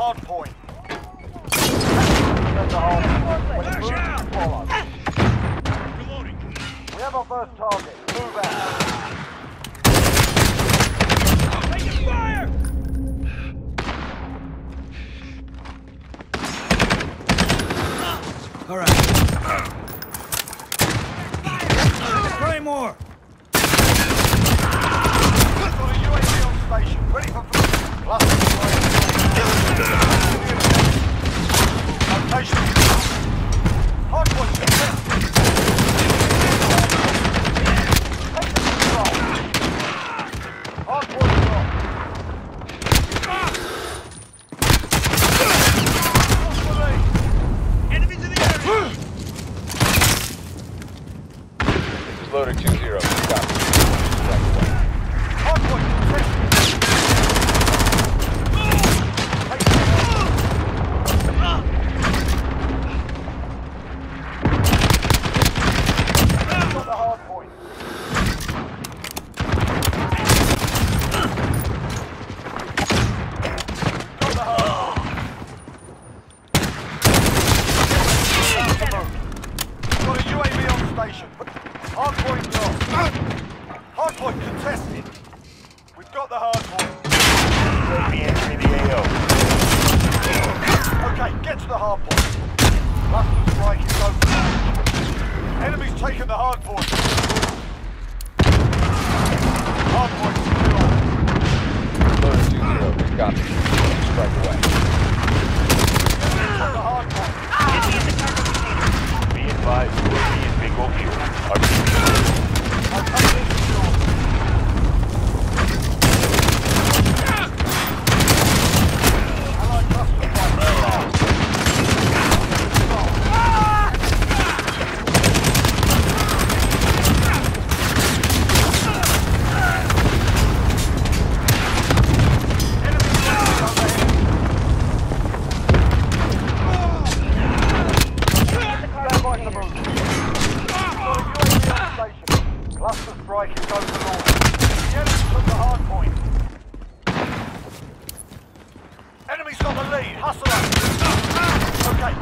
hard point. That's the home. When it moves, you follow. We have our first target. Move out.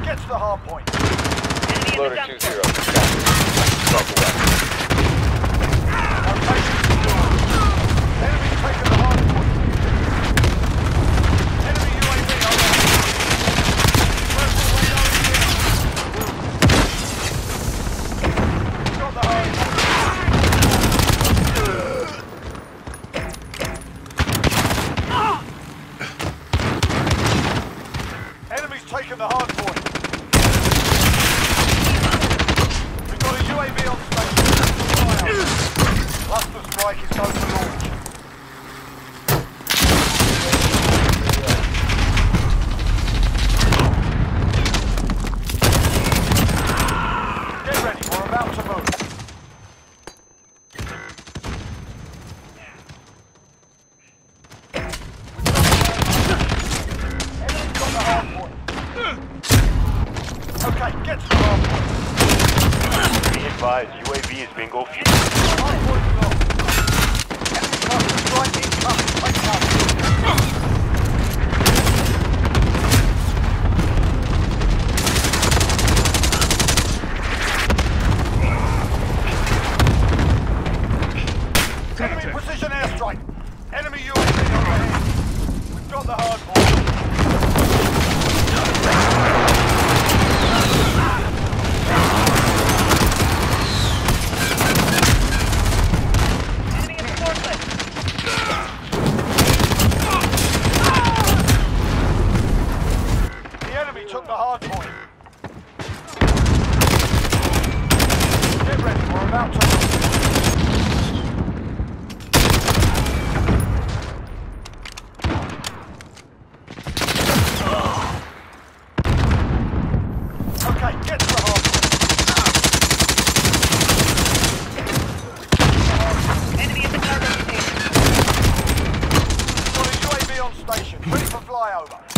Get the hard point. Loader 2-0. advised, UAV is bingo fuel. Enemy precision airstrike! Enemy UAV! We've got the hard hardball! Ready for flyover.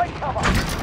Take cover!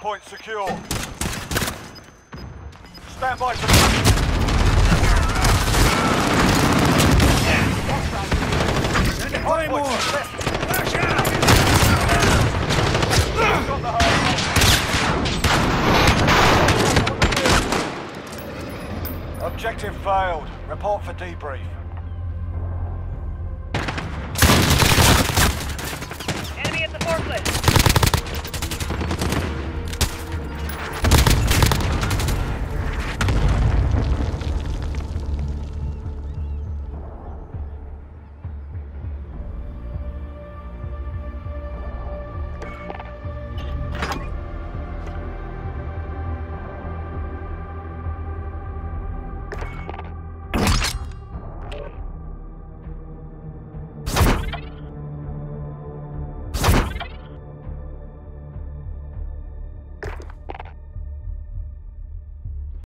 Point secure. Stand by for... Send a Hard Claymore! Flash out! Got the hard. Objective failed. Report for debrief. Enemy at the forklift.